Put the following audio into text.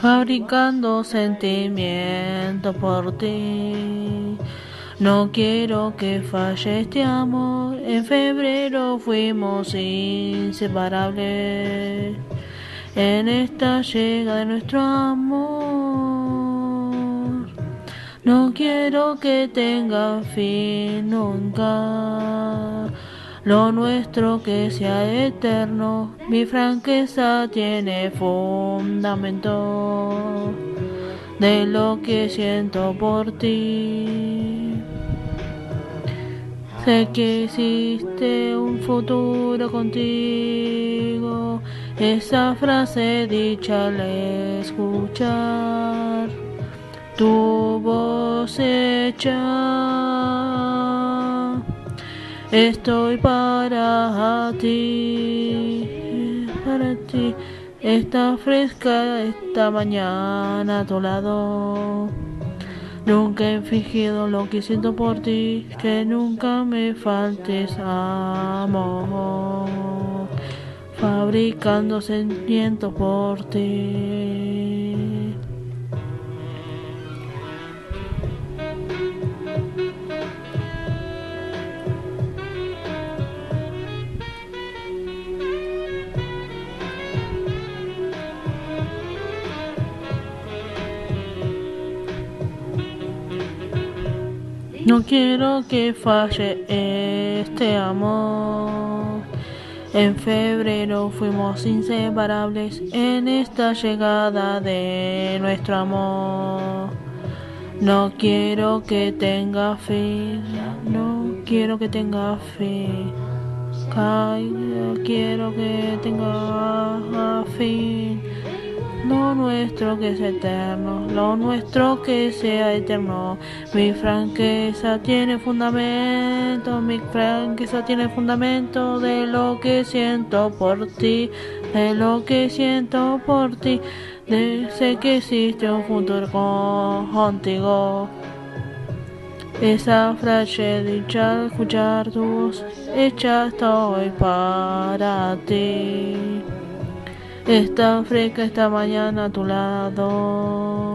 fabricando sentimientos por ti. No quiero que falle este amor, en febrero fuimos inseparables. En esta llega de nuestro amor. No quiero que tenga fin nunca. Lo nuestro que sea eterno, mi franqueza tiene fundamento de lo que siento por ti. Sé que existe un futuro contigo, esa frase dicha al escuchar tu voz hecha. Estoy para ti, para ti. Está fresca esta mañana a tu lado. Nunca he fingido lo que siento por ti, que nunca me faltes amor. Fabricando sentimientos por ti. No quiero que falle este amor. En febrero fuimos inseparables en esta llegada de nuestro amor. No quiero que tenga fin, no quiero que tenga fin. Quiero que tenga fin. Lo nuestro que es eterno, lo nuestro que sea eterno. Mi franqueza tiene fundamento, mi franqueza tiene fundamento de lo que siento por ti, de lo que siento por ti. De, sé que existe un futuro contigo. Esa frase dicha al escuchar tu voz, hecha estoy para ti. Está fresca esta mañana a tu lado.